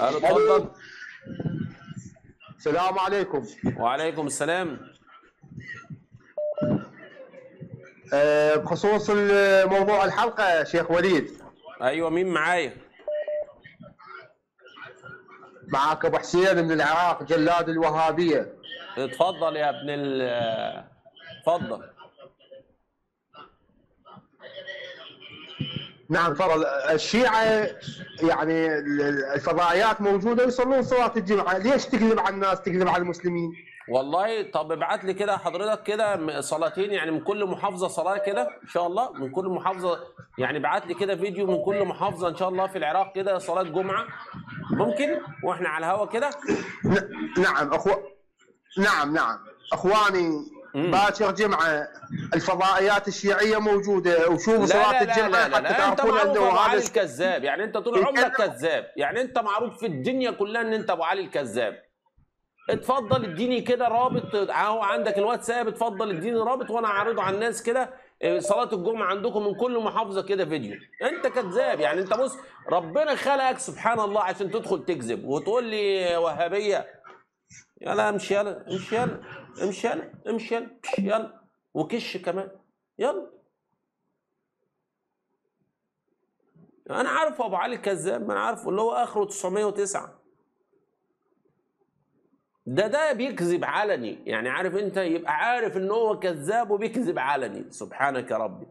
ألو اتفضل السلام عليكم. وعليكم السلام. آه، بخصوص موضوع الحلقة شيخ وليد. أيوه مين معايا؟ معك أبو حسين من العراق جلاد الوهابية. اتفضل يا ابن ال اتفضل. نعم تفضل الشيعة يعني ال- الفضائيات موجودة يصلون صلاة الجمعة. ليش تكذب على الناس تكذب على المسلمين؟ والله طب ابعت لي كده حضرتك كده صلاتين يعني من كل محافظة صلاة كده إن شاء الله من كل محافظة يعني ابعت لي كده فيديو من كل محافظة إن شاء الله في العراق كده صلاة جمعة. ممكن؟ وإحنا على الهوا كده؟ نعم اخو نعم نعم. أخواني باكر جمعة. الفضائيات الشيعية موجودة. وشوفوا لا صلاة لا لا الجمعة لا, لا, حتى لا انت تعرفون معروف أبو علي الكذاب. يعني أنت طول عمرك كذاب يعني أنت معروف في الدنيا كلها إن أنت أبو علي الكذاب. اتفضل اديني كده رابط. أهو عندك الواتساب. اتفضل اديني رابط وأنا اعرضه على الناس كده. آه، صلاة الجمعة عندكم من كل محافظة كده فيديو. أنت كذاب. يعني أنت بص ربنا خلقك سبحان الله عشان تدخل تكذب. وتقول لي وهابية يلا امشي يلا امشي يلا امشي يلا امشي يلا يلا. وكش كمان. يلا. أنا عارفه ابو علي الكذاب ما أنا عارفه اللي هو اخره 909 ده ده بيكذب علني. يعني عارف انت يبقى عارف ان هو كذاب وبيكذب علني. سبحانك يا ربي.